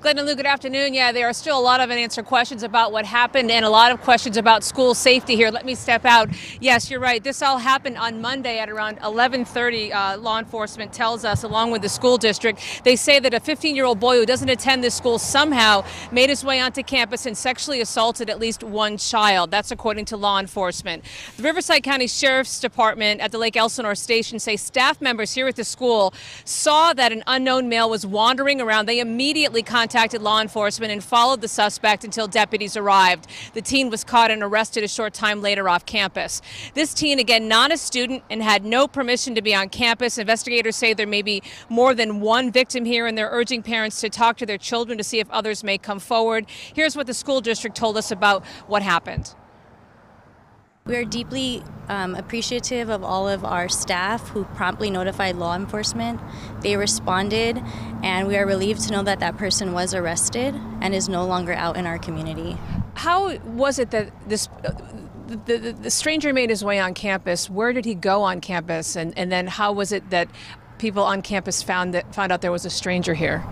Glenn Lou, good afternoon. Yeah, there are still a lot of unanswered questions about what happened and a lot of questions about school safety here. Let me step out. Yes, you're right. This all happened on Monday at around 11:30. Uh, law enforcement tells us, along with the school district, they say that a 15-year-old boy who doesn't attend this school somehow made his way onto campus and sexually assaulted at least one child. That's according to law enforcement. The Riverside County Sheriff's Department at the Lake Elsinore station say staff members here at the school saw that an unknown male was wandering around. They immediately contacted contacted law enforcement and followed the suspect until deputies arrived. The teen was caught and arrested a short time later off campus. This teen, again, not a student and had no permission to be on campus. Investigators say there may be more than one victim here, and they're urging parents to talk to their children to see if others may come forward. Here's what the school district told us about what happened. We are deeply um, appreciative of all of our staff who promptly notified law enforcement. They responded, and we are relieved to know that that person was arrested and is no longer out in our community. How was it that this? Uh, the, the, the, stranger made his way on campus. Where did he go on campus? And, and then how was it that people on campus found that found out there was a stranger here?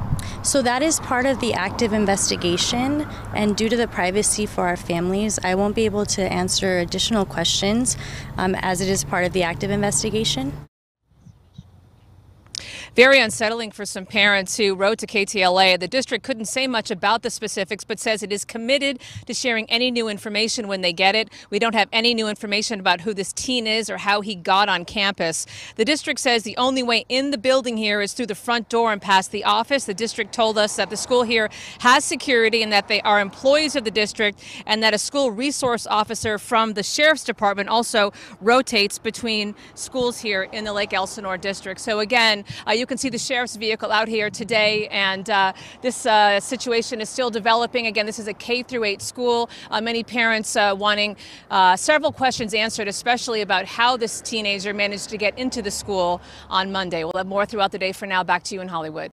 So that is part of the active investigation, and due to the privacy for our families, I won't be able to answer additional questions um, as it is part of the active investigation. Very unsettling for some parents who wrote to KTLA. The district couldn't say much about the specifics, but says it is committed to sharing any new information when they get it. We don't have any new information about who this teen is or how he got on campus. The district says the only way in the building here is through the front door and past the office. The district told us that the school here has security and that they are employees of the district and that a school resource officer from the sheriff's department also rotates between schools here in the Lake Elsinore district. So again, uh, you can see the sheriff's vehicle out here today, and uh, this uh, situation is still developing. Again, this is a K through 8 school. Uh, many parents uh, wanting uh, several questions answered, especially about how this teenager managed to get into the school on Monday. We'll have more throughout the day. For now, back to you in Hollywood.